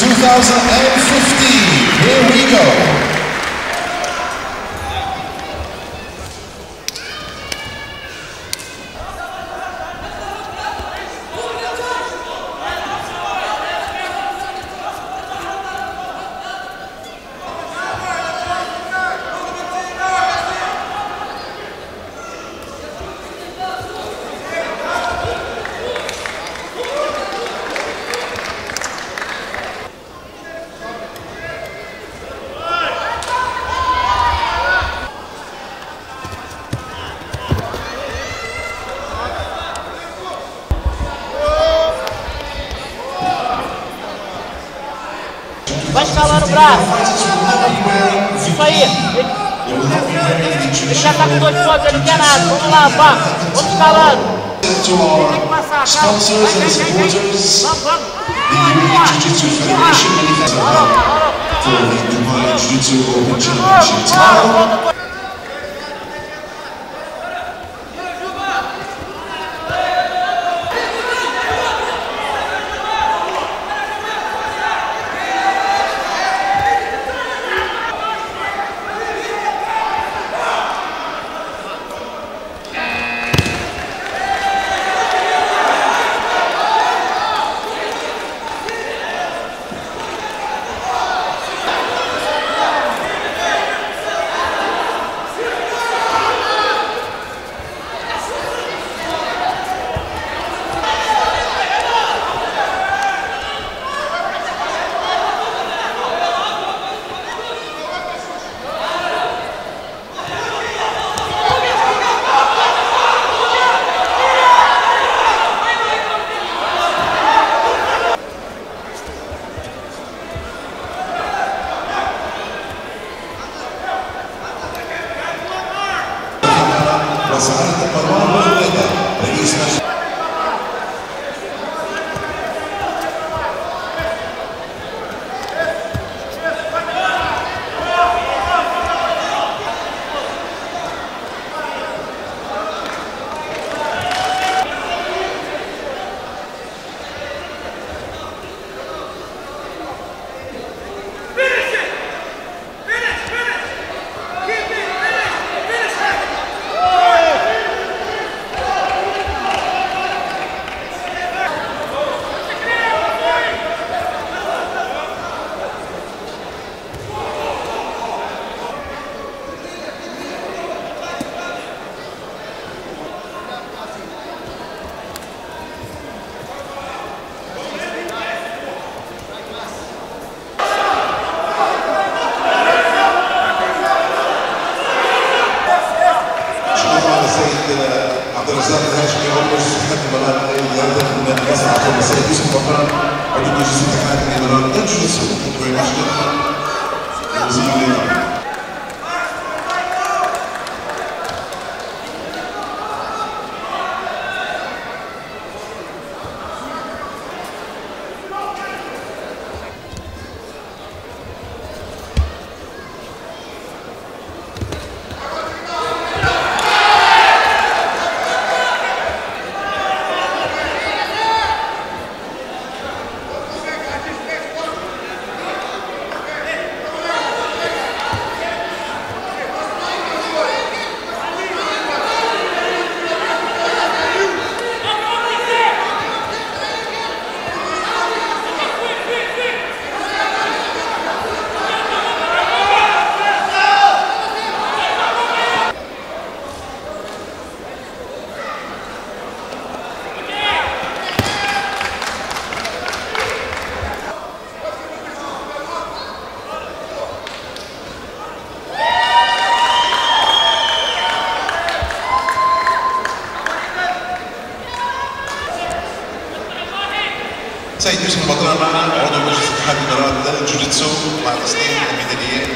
2015. Here we go. No braço. Isso aí. Ele, já tá com dois pontos, ele não quer nada. Vamos lá, vá. Vamos escalando. Vai, vai, vai, vai. Vamos, vamos. Jiu-Jitsu questa come servizio يعيش البطل عضو مجلس اتحاد الامارات للجوجيتسو مع تسليم الميداليات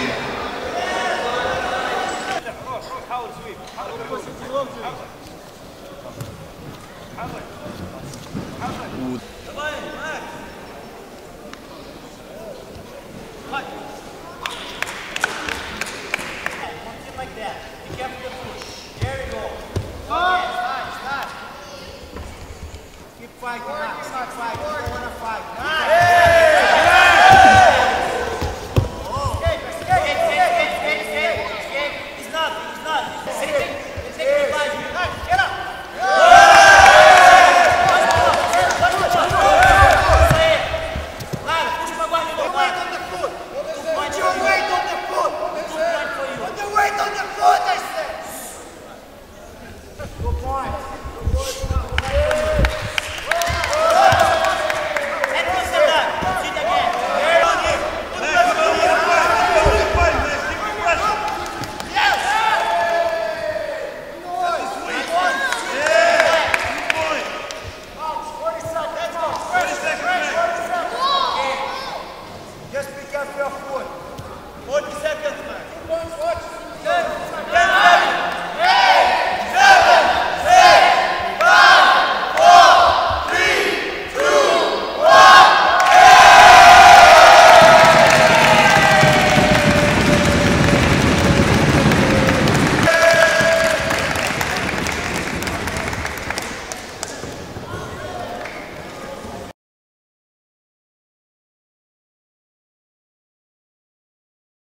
Fight, come on, start fighting. Nice, nice.